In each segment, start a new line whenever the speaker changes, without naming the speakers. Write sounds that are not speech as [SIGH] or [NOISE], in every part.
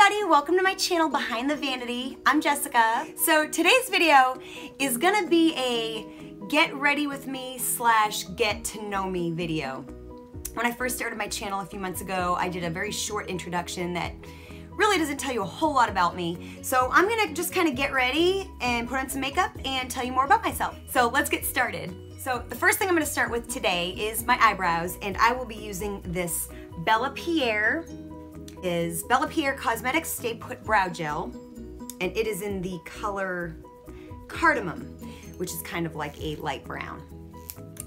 everybody, welcome to my channel Behind the Vanity. I'm Jessica. So today's video is gonna be a get ready with me slash get to know me video. When I first started my channel a few months ago, I did a very short introduction that really doesn't tell you a whole lot about me. So I'm gonna just kind of get ready and put on some makeup and tell you more about myself. So let's get started. So the first thing I'm gonna start with today is my eyebrows and I will be using this Bella Pierre is Bella Pierre Cosmetics Stay Put Brow Gel, and it is in the color Cardamom, which is kind of like a light brown.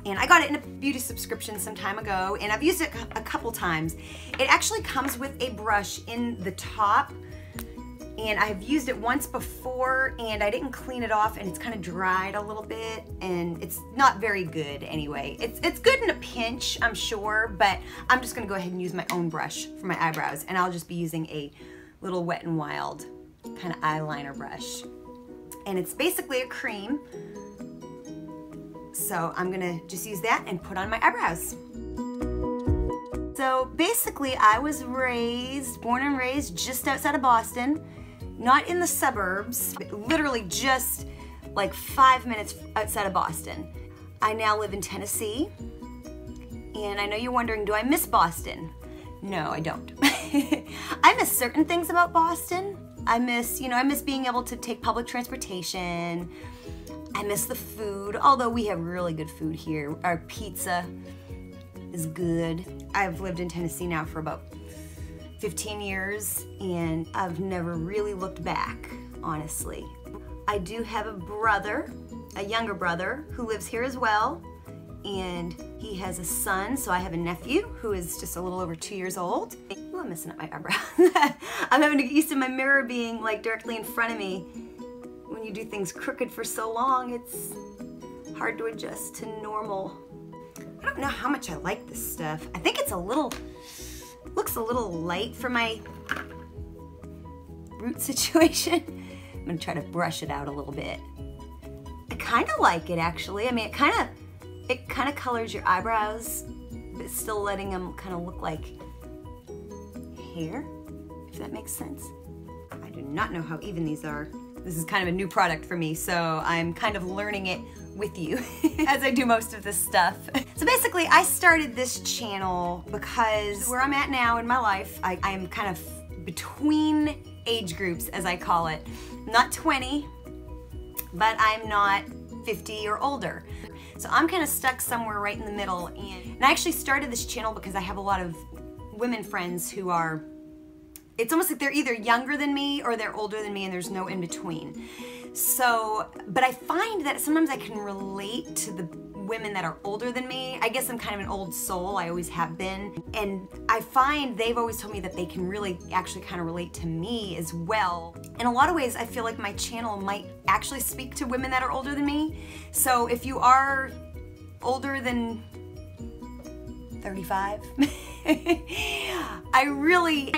And I got it in a beauty subscription some time ago, and I've used it a couple times. It actually comes with a brush in the top and I've used it once before and I didn't clean it off and it's kind of dried a little bit and it's not very good anyway. It's, it's good in a pinch, I'm sure, but I'm just gonna go ahead and use my own brush for my eyebrows and I'll just be using a little Wet n Wild kind of eyeliner brush. And it's basically a cream. So I'm gonna just use that and put on my eyebrows. So basically I was raised, born and raised just outside of Boston not in the suburbs, literally just like five minutes outside of Boston. I now live in Tennessee, and I know you're wondering, do I miss Boston? No, I don't. [LAUGHS] I miss certain things about Boston. I miss, you know, I miss being able to take public transportation. I miss the food, although we have really good food here. Our pizza is good. I've lived in Tennessee now for about 15 years and I've never really looked back, honestly. I do have a brother, a younger brother, who lives here as well, and he has a son, so I have a nephew who is just a little over two years old. Ooh, I'm messing up my eyebrow. [LAUGHS] I'm having to get used to my mirror being like directly in front of me. When you do things crooked for so long, it's hard to adjust to normal. I don't know how much I like this stuff. I think it's a little Looks a little light for my root situation. I'm gonna try to brush it out a little bit. I kind of like it actually. I mean, it kind of it kind of colors your eyebrows, but still letting them kind of look like hair, if that makes sense. I do not know how even these are. This is kind of a new product for me, so I'm kind of learning it with you [LAUGHS] as I do most of this stuff. So basically, I started this channel because where I'm at now in my life, I, I'm kind of between age groups, as I call it. I'm not 20, but I'm not 50 or older. So I'm kind of stuck somewhere right in the middle. And, and I actually started this channel because I have a lot of women friends who are it's almost like they're either younger than me or they're older than me and there's no in between. So, but I find that sometimes I can relate to the women that are older than me. I guess I'm kind of an old soul, I always have been. And I find they've always told me that they can really actually kind of relate to me as well. In a lot of ways, I feel like my channel might actually speak to women that are older than me. So if you are older than 35, [LAUGHS] I really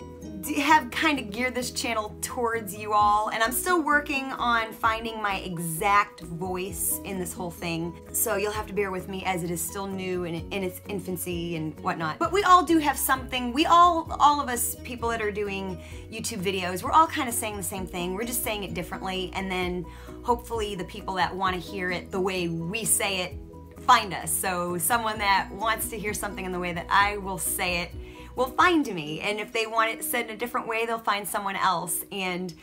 have kind of geared this channel towards you all and I'm still working on finding my exact voice in this whole thing. So you'll have to bear with me as it is still new and in its infancy and whatnot. But we all do have something. We all all of us people that are doing YouTube videos we're all kind of saying the same thing. We're just saying it differently and then hopefully the people that want to hear it the way we say it find us. So someone that wants to hear something in the way that I will say it will find me. And if they want it said in a different way, they'll find someone else. And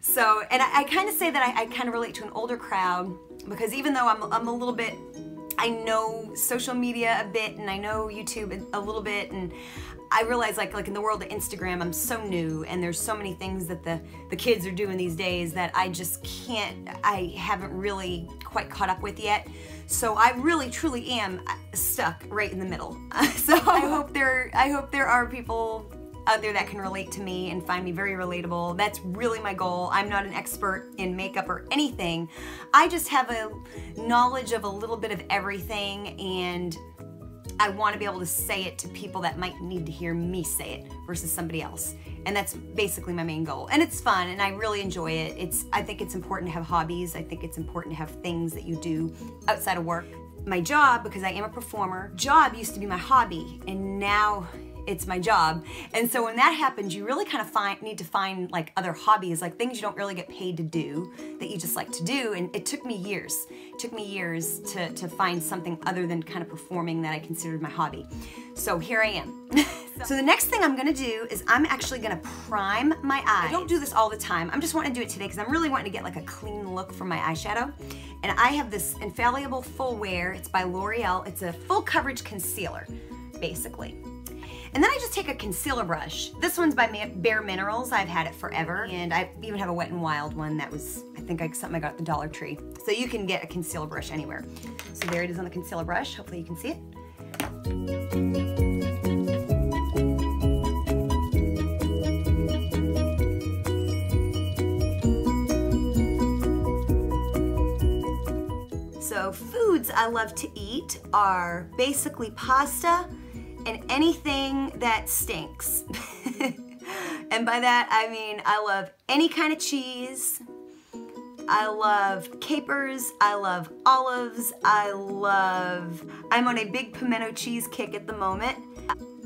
so, and I, I kind of say that I, I kind of relate to an older crowd because even though I'm, I'm a little bit, I know social media a bit and I know YouTube a little bit and I realize like like in the world of Instagram, I'm so new and there's so many things that the, the kids are doing these days that I just can't, I haven't really quite caught up with yet. So I really truly am stuck right in the middle. [LAUGHS] so I oh. hope there, I hope there are people out there that can relate to me and find me very relatable. That's really my goal. I'm not an expert in makeup or anything. I just have a knowledge of a little bit of everything and I want to be able to say it to people that might need to hear me say it versus somebody else. And that's basically my main goal. And it's fun and I really enjoy it. It's I think it's important to have hobbies. I think it's important to have things that you do outside of work. My job, because I am a performer, job used to be my hobby and now it's my job. And so when that happens, you really kind of find need to find like other hobbies, like things you don't really get paid to do that you just like to do. And it took me years. It took me years to, to find something other than kind of performing that I considered my hobby. So here I am. [LAUGHS] so the next thing I'm gonna do is I'm actually gonna prime my eye. I don't do this all the time. I'm just wanting to do it today because I'm really wanting to get like a clean look for my eyeshadow. And I have this Infallible Full Wear. It's by L'Oreal. It's a full coverage concealer, basically. And then I just take a concealer brush. This one's by Bare Minerals. I've had it forever. And I even have a Wet n Wild one that was, I think, something I got at the Dollar Tree. So you can get a concealer brush anywhere. So there it is on the concealer brush. Hopefully you can see it. So foods I love to eat are basically pasta and anything that stinks. [LAUGHS] and by that I mean I love any kind of cheese. I love capers, I love olives, I love, I'm on a big pimento cheese kick at the moment.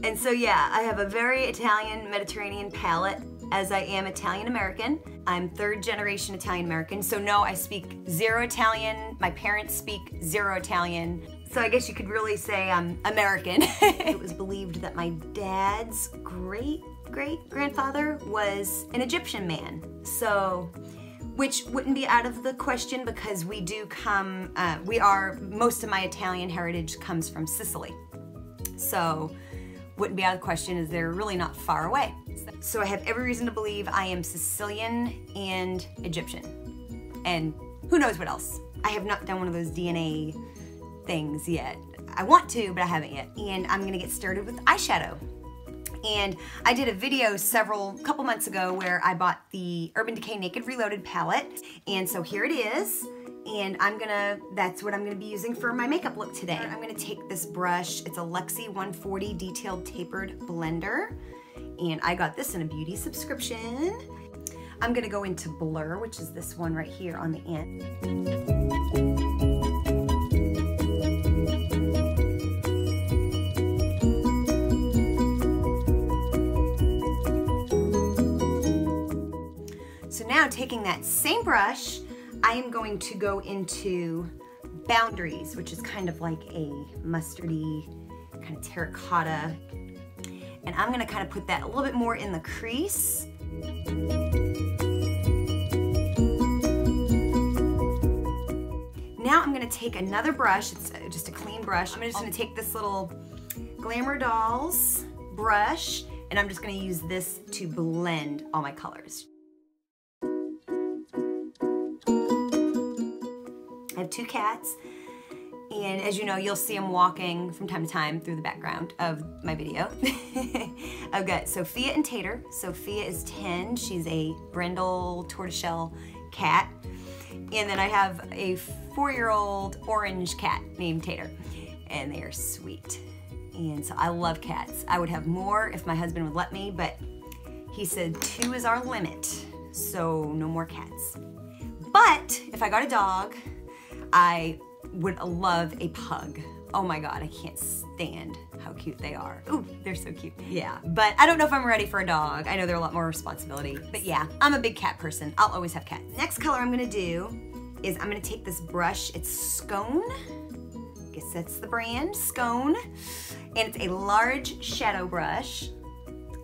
And so yeah, I have a very Italian Mediterranean palate as I am Italian American. I'm third generation Italian American, so no, I speak zero Italian. My parents speak zero Italian. So I guess you could really say I'm American. [LAUGHS] it was believed that my dad's great great grandfather was an Egyptian man. So which wouldn't be out of the question because we do come, uh, we are, most of my Italian heritage comes from Sicily. So wouldn't be out of the question as they're really not far away. So I have every reason to believe I am Sicilian and Egyptian. And who knows what else. I have not done one of those DNA things yet. I want to, but I haven't yet. And I'm gonna get started with eyeshadow. And I did a video several, couple months ago where I bought the Urban Decay Naked Reloaded palette. And so here it is and I'm gonna, that's what I'm gonna be using for my makeup look today. I'm gonna take this brush, it's a Luxie 140 Detailed Tapered Blender, and I got this in a beauty subscription. I'm gonna go into Blur, which is this one right here on the end. Now taking that same brush, I am going to go into Boundaries, which is kind of like a mustardy, kind of terracotta. And I'm gonna kind of put that a little bit more in the crease. Now I'm gonna take another brush, it's uh, just a clean brush. I'm just gonna take this little Glamour Dolls brush and I'm just gonna use this to blend all my colors. I have two cats, and as you know, you'll see them walking from time to time through the background of my video. [LAUGHS] I've got Sophia and Tater. Sophia is 10. She's a brindle tortoiseshell cat. And then I have a four-year-old orange cat named Tater. And they are sweet. And so I love cats. I would have more if my husband would let me, but he said two is our limit. So no more cats. But if I got a dog, I would love a pug. Oh my God, I can't stand how cute they are. Ooh, they're so cute. Yeah, but I don't know if I'm ready for a dog. I know they're a lot more responsibility, but yeah, I'm a big cat person. I'll always have cats. Next color I'm gonna do is I'm gonna take this brush, it's Scone. I guess that's the brand, Scone. And it's a large shadow brush,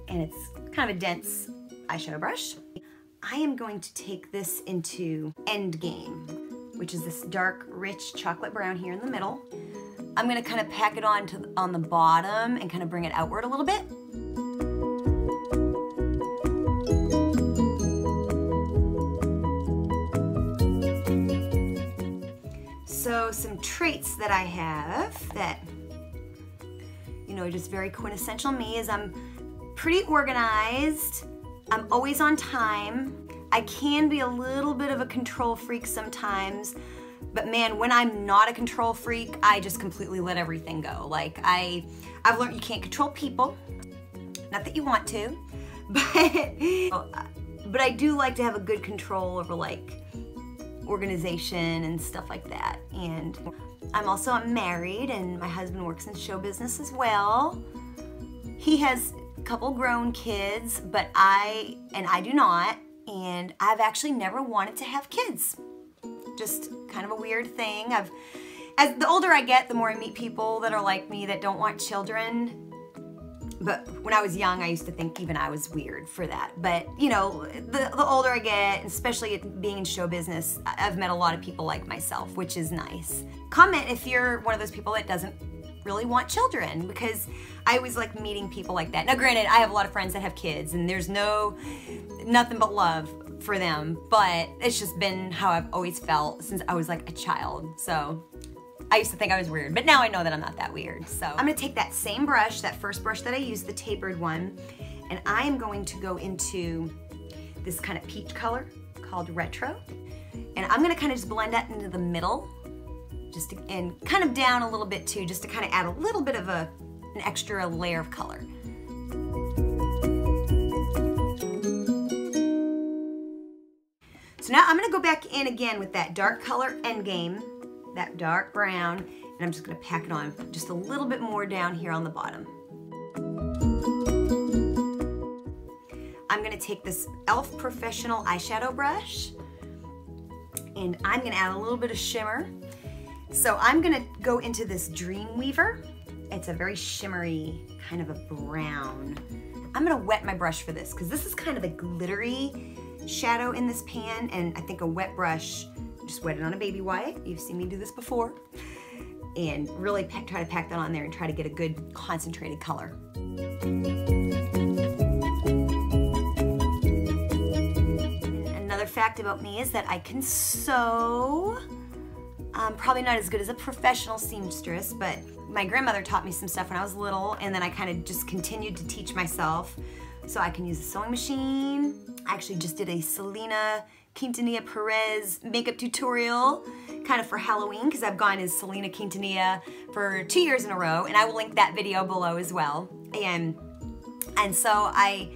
and it's kind of a dense eyeshadow brush. I am going to take this into Endgame which is this dark, rich chocolate brown here in the middle. I'm gonna kind of pack it on to on the bottom and kind of bring it outward a little bit. So some traits that I have that, you know, just very quintessential me is I'm pretty organized, I'm always on time, I can be a little bit of a control freak sometimes, but man, when I'm not a control freak, I just completely let everything go. Like I, I've learned you can't control people. Not that you want to, [LAUGHS] but, but I do like to have a good control over like organization and stuff like that. And I'm also I'm married and my husband works in show business as well. he has a couple grown kids, but I, and I do not, and I've actually never wanted to have kids. Just kind of a weird thing. I've, as the older I get, the more I meet people that are like me that don't want children. But when I was young, I used to think even I was weird for that. But you know, the, the older I get, especially being in show business, I've met a lot of people like myself, which is nice. Comment if you're one of those people that doesn't really want children because I always like meeting people like that. Now granted, I have a lot of friends that have kids and there's no, nothing but love for them, but it's just been how I've always felt since I was like a child. So I used to think I was weird, but now I know that I'm not that weird. So I'm gonna take that same brush, that first brush that I used, the tapered one, and I am going to go into this kind of peach color called Retro. And I'm gonna kind of just blend that into the middle, just to, and kind of down a little bit too, just to kind of add a little bit of a, an extra layer of color. So now I'm gonna go back in again with that dark color Endgame that dark brown, and I'm just gonna pack it on just a little bit more down here on the bottom. I'm gonna take this e.l.f. Professional eyeshadow brush, and I'm gonna add a little bit of shimmer. So I'm gonna go into this Dreamweaver. It's a very shimmery, kind of a brown. I'm gonna wet my brush for this, because this is kind of a glittery shadow in this pan, and I think a wet brush just wet it on a baby wipe. You've seen me do this before. And really try to pack that on there and try to get a good concentrated color. Another fact about me is that I can sew. I'm probably not as good as a professional seamstress, but my grandmother taught me some stuff when I was little, and then I kind of just continued to teach myself. So I can use a sewing machine. I actually just did a Selena Quintanilla Perez makeup tutorial kind of for Halloween because I've gone as Selena Quintanilla for two years in a row and I will link that video below as well. And, and so I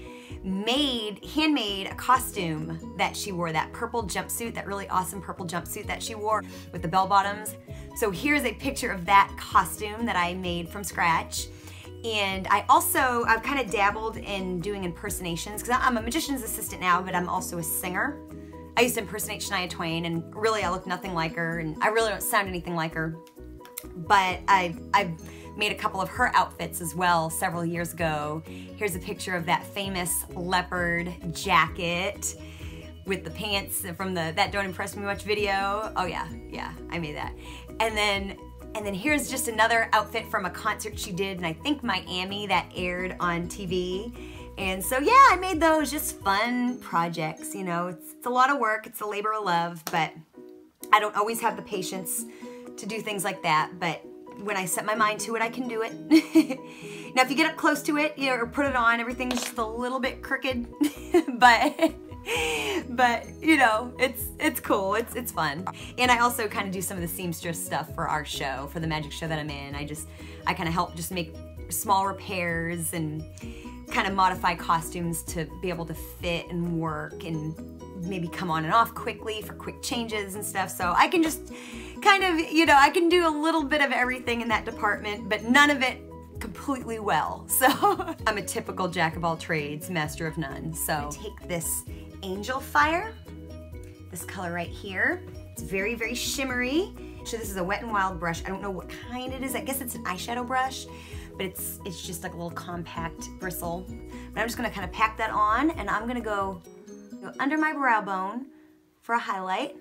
made, handmade a costume that she wore, that purple jumpsuit, that really awesome purple jumpsuit that she wore with the bell bottoms. So here's a picture of that costume that I made from scratch. And I also, I've kind of dabbled in doing impersonations because I'm a magician's assistant now, but I'm also a singer. I used to impersonate Shania Twain and really I look nothing like her and I really don't sound anything like her. But I've, I've made a couple of her outfits as well several years ago. Here's a picture of that famous leopard jacket with the pants from the That Don't Impress Me Much video. Oh yeah, yeah, I made that. And then and then here's just another outfit from a concert she did in I think Miami that aired on TV. And so yeah, I made those just fun projects, you know. It's, it's a lot of work, it's a labor of love, but I don't always have the patience to do things like that, but when I set my mind to it, I can do it. [LAUGHS] now, if you get up close to it, you know, or put it on, everything's just a little bit crooked, [LAUGHS] but but you know, it's it's cool. It's it's fun. And I also kind of do some of the seamstress stuff for our show, for the magic show that I'm in. I just I kind of help just make small repairs and kind of modify costumes to be able to fit and work and maybe come on and off quickly for quick changes and stuff. So I can just kind of, you know, I can do a little bit of everything in that department, but none of it completely well. [LAUGHS] So I'm a typical jack of all trades, master of none. So take this Angel Fire, this color right here. It's very, very shimmery. So this is a Wet n Wild brush. I don't know what kind it is. I guess it's an eyeshadow brush but it's, it's just like a little compact bristle. But I'm just gonna kind of pack that on and I'm gonna go, go under my brow bone for a highlight.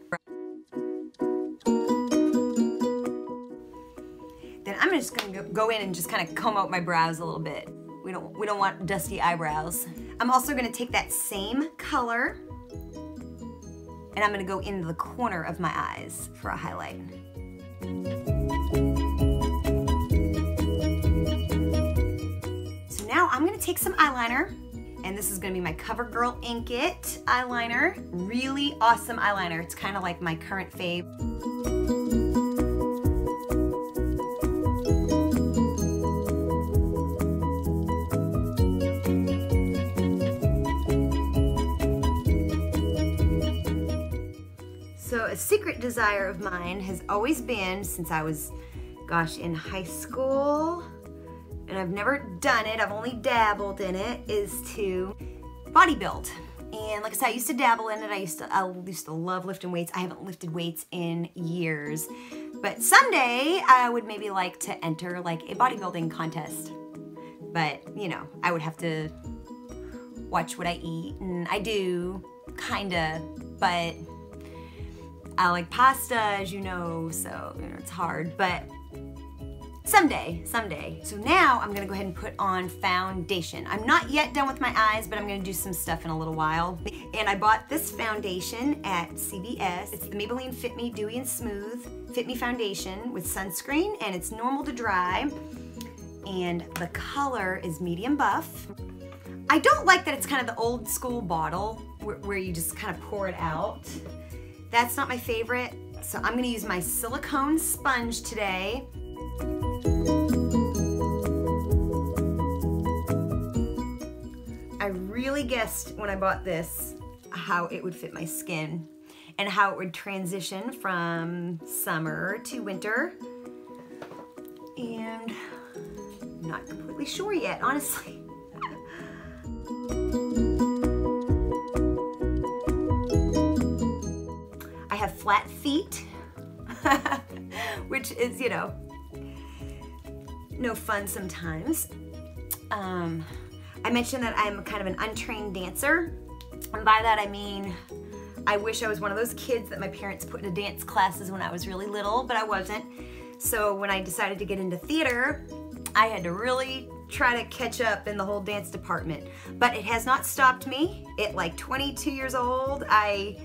Then I'm just gonna go in and just kind of comb out my brows a little bit. We don't, we don't want dusty eyebrows. I'm also gonna take that same color and I'm gonna go into the corner of my eyes for a highlight. So now I'm gonna take some eyeliner and this is gonna be my CoverGirl Ink It eyeliner. Really awesome eyeliner. It's kind of like my current fave. Secret desire of mine has always been since I was, gosh, in high school, and I've never done it, I've only dabbled in it, is to bodybuild. And like I said, I used to dabble in it. I used to, I used to love lifting weights. I haven't lifted weights in years. But someday I would maybe like to enter like a bodybuilding contest. But, you know, I would have to watch what I eat. And I do, kinda, but I like pasta, as you know, so you know, it's hard. But Someday, someday. So now I'm gonna go ahead and put on foundation. I'm not yet done with my eyes, but I'm gonna do some stuff in a little while. And I bought this foundation at CVS. It's the Maybelline Fit Me Dewy and Smooth Fit Me Foundation with sunscreen, and it's normal to dry. And the color is medium buff. I don't like that it's kind of the old school bottle where, where you just kind of pour it out. That's not my favorite. So I'm gonna use my silicone sponge today. I really guessed when I bought this how it would fit my skin and how it would transition from summer to winter. And I'm not completely sure yet, honestly. Flat feet, [LAUGHS] which is, you know, no fun sometimes. Um, I mentioned that I'm kind of an untrained dancer. And by that I mean, I wish I was one of those kids that my parents put into dance classes when I was really little, but I wasn't. So when I decided to get into theater, I had to really try to catch up in the whole dance department. But it has not stopped me. At like 22 years old, I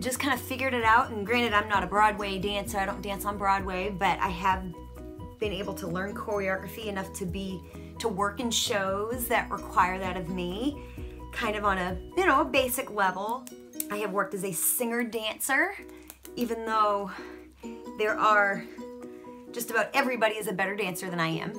just kind of figured it out. And granted, I'm not a Broadway dancer. I don't dance on Broadway, but I have been able to learn choreography enough to be to work in shows that require that of me kind of on a you know a basic level I have worked as a singer dancer even though there are just about everybody is a better dancer than I am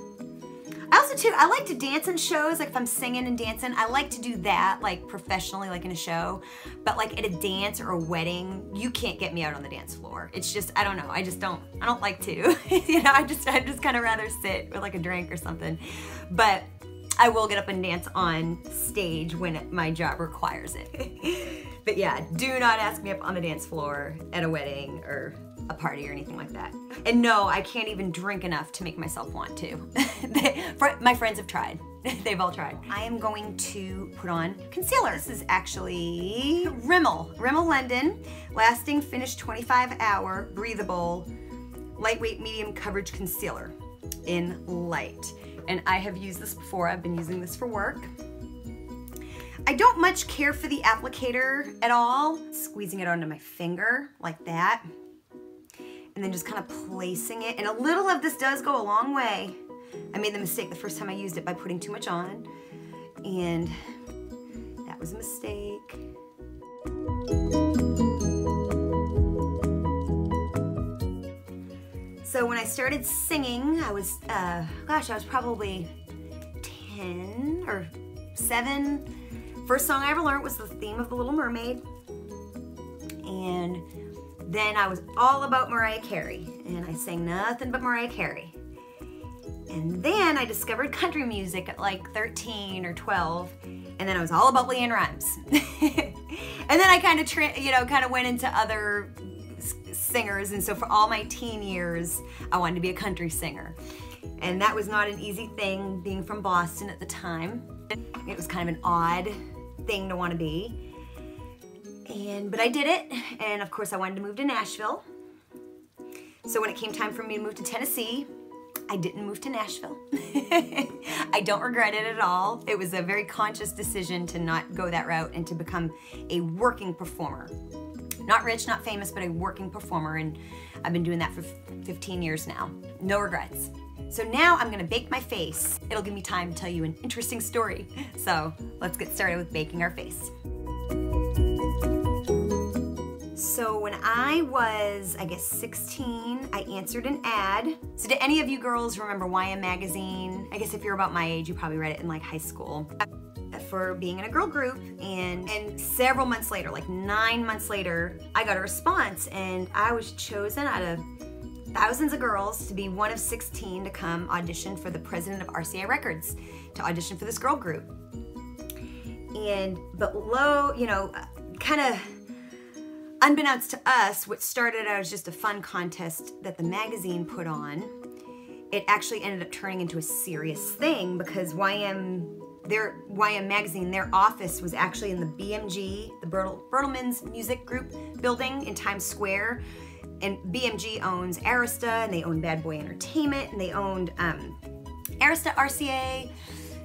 I also too, I like to dance in shows, like if I'm singing and dancing, I like to do that like professionally, like in a show. But like at a dance or a wedding, you can't get me out on the dance floor. It's just, I don't know, I just don't, I don't like to. [LAUGHS] you know, I just, I just kind of rather sit with like a drink or something. But I will get up and dance on stage when my job requires it. [LAUGHS] but yeah, do not ask me up on the dance floor at a wedding or a party or anything like that. And no, I can't even drink enough to make myself want to. [LAUGHS] my friends have tried. [LAUGHS] They've all tried. I am going to put on concealer. This is actually Rimmel. Rimmel London, lasting finish 25 hour, breathable, lightweight medium coverage concealer in light. And I have used this before. I've been using this for work. I don't much care for the applicator at all. Squeezing it onto my finger like that and then just kind of placing it. And a little of this does go a long way. I made the mistake the first time I used it by putting too much on, and that was a mistake. So when I started singing, I was, uh, gosh, I was probably 10 or 7. First song I ever learned was the theme of The Little Mermaid. And then I was all about Mariah Carey, and I sang nothing but Mariah Carey. And then I discovered [LAUGHS] country music at like 13 or 12, and then I was all about LeAnn Rimes. [LAUGHS] and then I kind of, you know, kind of went into other singers, and so for all my teen years, I wanted to be a country singer. And that was not an easy thing, being from Boston at the time. It was kind of an odd thing to want to be. And, but I did it, and of course I wanted to move to Nashville. So when it came time for me to move to Tennessee, I didn't move to Nashville. [LAUGHS] I don't regret it at all. It was a very conscious decision to not go that route and to become a working performer. Not rich, not famous, but a working performer, and I've been doing that for 15 years now. No regrets. So now I'm gonna bake my face. It'll give me time to tell you an interesting story. So let's get started with baking our face. So when I was, I guess 16, I answered an ad. So do any of you girls remember YM Magazine? I guess if you're about my age, you probably read it in like high school for being in a girl group and and several months later like nine months later I got a response and I was chosen out of thousands of girls to be one of 16 to come audition for the president of RCA Records to audition for this girl group. And, but low, you know, kind of unbeknownst to us, what started out as just a fun contest that the magazine put on, it actually ended up turning into a serious thing because YM their YM Magazine, their office was actually in the BMG, the Bertelsmann's Music Group building in Times Square. And BMG owns Arista, and they own Bad Boy Entertainment, and they owned um, Arista RCA,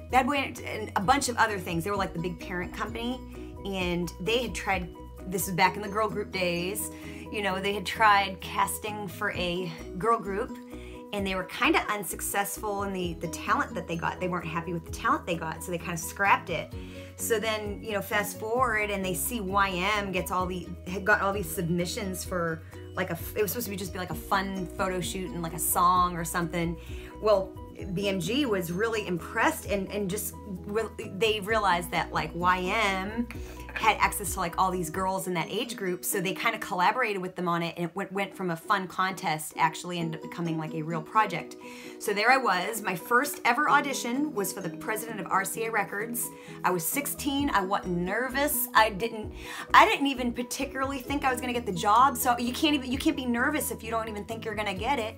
Bad Boy, and a bunch of other things. They were like the big parent company, and they had tried, this was back in the girl group days, you know, they had tried casting for a girl group and they were kind of unsuccessful in the, the talent that they got. They weren't happy with the talent they got, so they kind of scrapped it. So then, you know, fast forward and they see YM gets all the, had got all these submissions for like a, it was supposed to be just be like a fun photo shoot and like a song or something. Well, BMG was really impressed and, and just, re they realized that like YM had access to like all these girls in that age group, so they kind of collaborated with them on it, and it went, went from a fun contest actually ended up becoming like a real project. So there I was. My first ever audition was for the president of RCA Records. I was 16. I wasn't nervous. I didn't. I didn't even particularly think I was gonna get the job. So you can't even. You can't be nervous if you don't even think you're gonna get it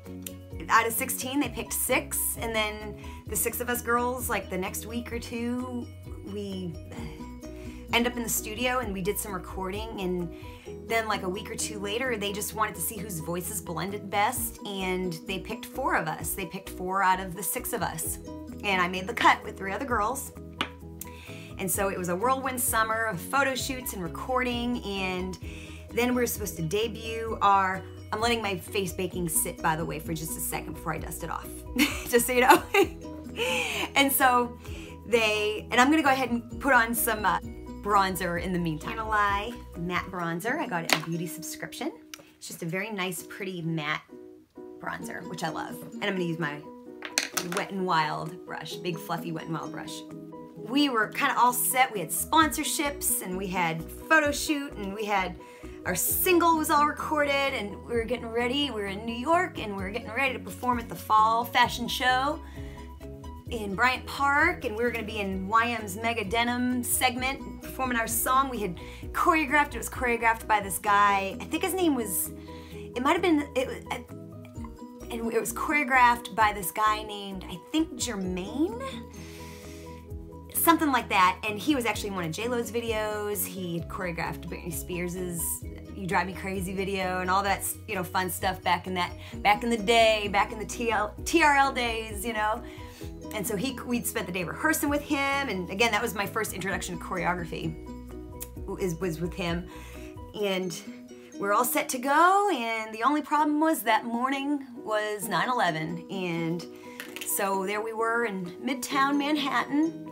out of 16 they picked six and then the six of us girls like the next week or two we end up in the studio and we did some recording and then like a week or two later they just wanted to see whose voices blended best and they picked four of us. They picked four out of the six of us. And i made the cut with three other girls. And so it was a whirlwind summer of photo shoots and recording and then we were supposed to debut our i'm letting my face baking sit by the way for just a second before i dust it off [LAUGHS] just so you know. [LAUGHS] And so they and i'm gonna go ahead and put on some uh, bronzer in the meantime. Eye matte bronzer. I got it in a beauty subscription. It's just a very nice, pretty matte bronzer, which I love. And I'm gonna use my Wet n Wild brush, big fluffy Wet n Wild brush. We were kind of all set. We had sponsorships and we had photo shoot and we had our single was all recorded and we were getting ready. We were in New York and we were getting ready to perform at the fall fashion show in Bryant Park and we were gonna be in YM's Mega Denim segment performing our song. We had choreographed, it was choreographed by this guy. I think his name was, it might have been, it, and it was choreographed by this guy named, I think Jermaine? Something like that. And he was actually in one of J-Lo's videos. He choreographed Britney Spears's You Drive Me Crazy video and all that, you know, fun stuff back in that, back in the day, back in the TL, TRL days, you know. And so he, we'd spent the day rehearsing with him. And again, that was my first introduction to choreography, is, was with him. And we're all set to go. And the only problem was that morning was 9-11. And so there we were in Midtown Manhattan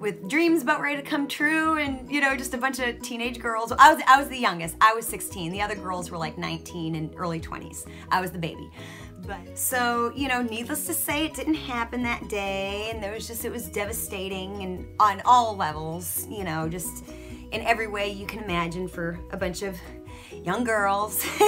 with dreams about ready to come true and you know just a bunch of teenage girls I was I was the youngest I was 16 the other girls were like 19 and early 20s I was the baby but so, you know, needless to say, it didn't happen that day. And there was just, it was devastating and on all levels, you know, just in every way you can imagine for a bunch of young girls, [LAUGHS]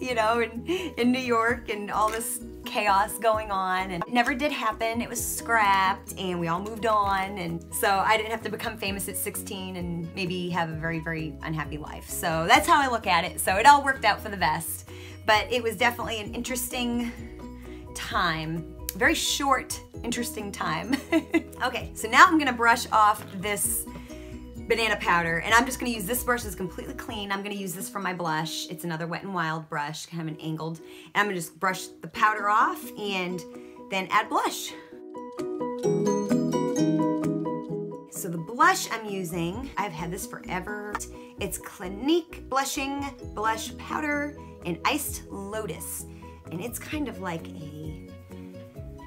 you know, in, in New York and all this chaos going on and it never did happen. It was scrapped and we all moved on. And so I didn't have to become famous at 16 and maybe have a very, very unhappy life. So that's how I look at it. So it all worked out for the best but it was definitely an interesting time. Very short, interesting time. [LAUGHS] okay, so now I'm gonna brush off this banana powder and I'm just gonna use this brush that's completely clean. I'm gonna use this for my blush. It's another Wet n Wild brush, kind of an angled. And I'm gonna just brush the powder off and then add blush. So the blush I'm using, I've had this forever. It's Clinique Blushing Blush Powder an iced lotus. And it's kind of like a,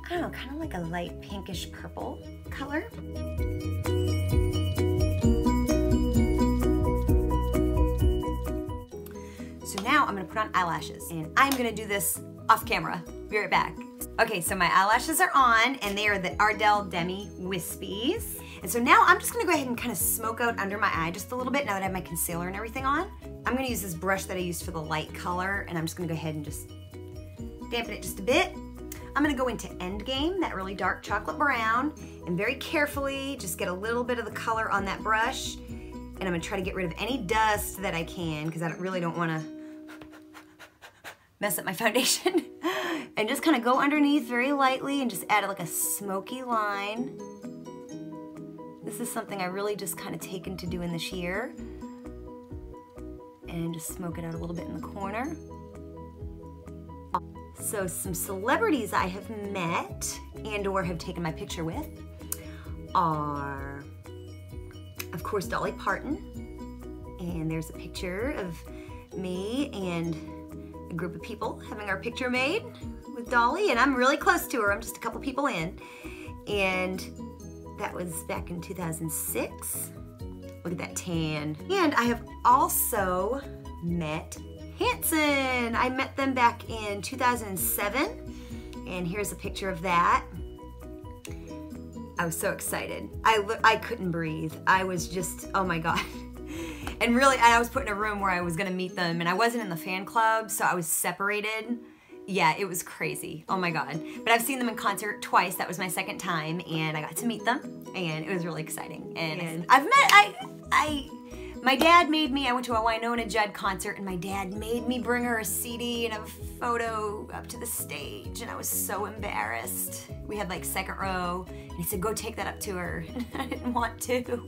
I don't know, kind of like a light pinkish purple color. So now I'm gonna put on eyelashes and I'm gonna do this off camera. Be right back. Okay, so my eyelashes are on and they are the Ardell Demi Wispies. And so now I'm just gonna go ahead and kind of smoke out under my eye just a little bit now that I have my concealer and everything on. I'm gonna use this brush that I used for the light color and I'm just gonna go ahead and just dampen it just a bit. I'm gonna go into Endgame, that really dark chocolate brown, and very carefully just get a little bit of the color on that brush. And I'm gonna try to get rid of any dust that I can because I really don't wanna [LAUGHS] mess up my foundation. [LAUGHS] and just kind of go underneath very lightly and just add like a smoky line. This is something I really just kind of taken to doing this year. And just smoke it out a little bit in the corner. So some celebrities I have met and or have taken my picture with are, of course, Dolly Parton. And there's a picture of me and a group of people having our picture made with Dolly. And I'm really close to her. I'm just a couple people in. And that was back in 2006. Look at that tan. And I have also met Hanson. I met them back in 2007, and here's a picture of that. I was so excited. I, I couldn't breathe. I was just, oh my God. [LAUGHS] And really, I was put in a room where I was gonna meet them, and I wasn't in the fan club, so I was separated. Yeah, it was crazy. Oh my God. But I've seen them in concert twice. That was my second time, and I got to meet them, and it was really exciting. And, and I've met, I, I, my dad made me, I went to a Wynonna Judd concert and my dad made me bring her a CD and a photo up to the stage and I was so embarrassed. We had like second row and he said, go take that up to her. [LAUGHS] And I didn't want to.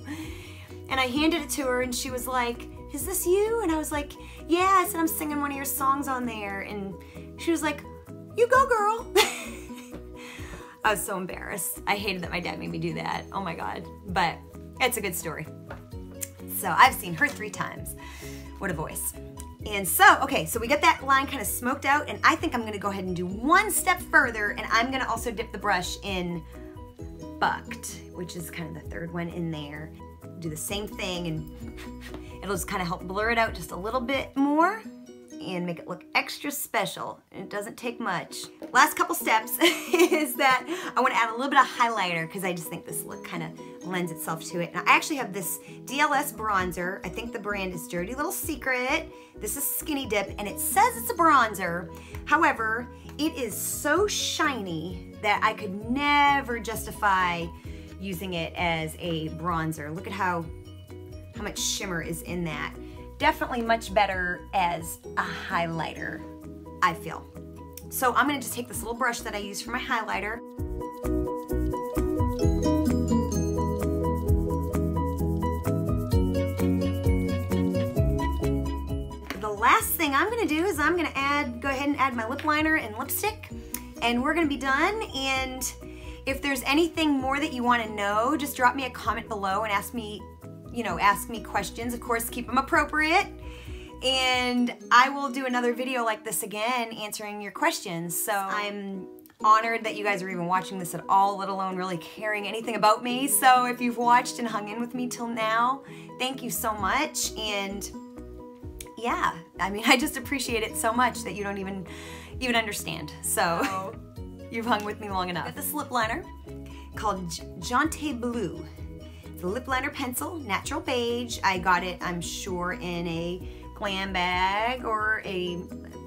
And I handed it to her and she was like, is this you? And I was like, yeah, I said, I'm singing one of your songs on there. And she was like, you go girl. [LAUGHS] I was so embarrassed. I hated that my dad made me do that. Oh my God. But it's a good story. So I've seen her three times. What a voice. And so, okay, so we got that line kind of smoked out and I think I'm gonna go ahead and do one step further and I'm gonna also dip the brush in Bucked, which is kind of the third one in there. Do the same thing and [LAUGHS] it'll just kind of help blur it out just a little bit more and make it look extra special. It doesn't take much. Last couple steps [LAUGHS] is that I want to add a little bit of highlighter because I just think this look kind of lends itself to it. And I actually have this DLS bronzer. I think the brand is Dirty Little Secret. This is Skinny Dip and it says it's a bronzer. However, it is so shiny that I could never justify using it as a bronzer. Look at how, how much shimmer is in that definitely much better as a highlighter, I feel. So I'm gonna just take this little brush that I use for my highlighter. The last thing I'm gonna do is I'm gonna add, go ahead and add my lip liner and lipstick and we're gonna be done. And if there's anything more that you wanna know, just drop me a comment below and ask me you know, ask me questions. Of course, keep them appropriate. And I will do another video like this again, answering your questions. So I'm honored that you guys are even watching this at all, let alone really caring anything about me. So if you've watched and hung in with me till now, thank you so much. And yeah, I mean, [LAUGHS] I just appreciate it so much that you don't even even understand. So [LAUGHS] you've hung with me long enough. This lip liner called Jante Blue the lip liner pencil, natural beige. I got it, I'm sure, in a glam bag or a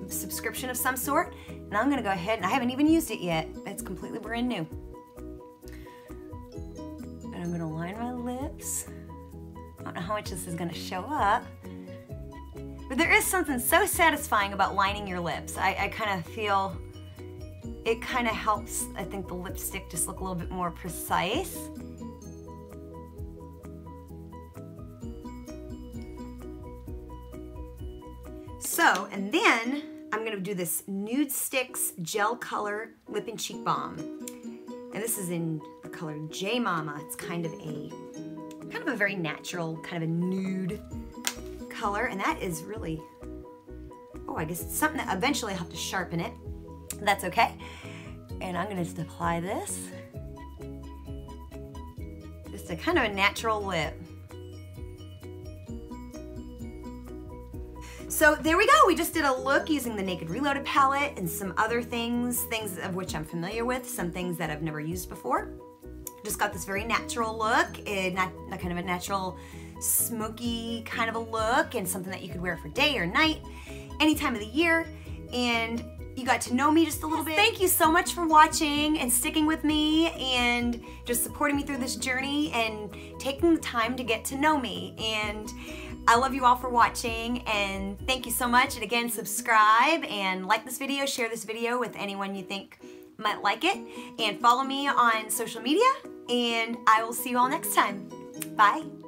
subscription of some sort. And I'm gonna go ahead, and I haven't even used it yet. It's completely brand new. And I'm gonna line my lips. I don't know how much this is gonna show up. But there is something so satisfying about lining your lips. I, I kind of feel it kind of helps, I think, the lipstick just look a little bit more precise. So, and then I'm gonna do this NudeStix Gel Color Lip and Cheek Balm. And this is in the color J Mama. It's kind of a, kind of a very natural, kind of a nude color. And that is really, oh, I guess it's something that eventually I'll have to sharpen it. That's okay. And I'm gonna just apply this. Just a kind of a natural lip. So there we go. We just did a look using the Naked Reloaded palette and some other things, things of which I'm familiar with, some things that I've never used before. Just got this very natural look, and not, not kind of a natural smoky kind of a look and something that you could wear for day or night, any time of the year. And you got to know me just a little bit. Thank you so much for watching and sticking with me and just supporting me through this journey and taking the time to get to know me. And I love you all for watching and thank you so much. And again, subscribe and like this video, share this video with anyone you think might like it, and follow me on social media. And I will see you all next time. Bye.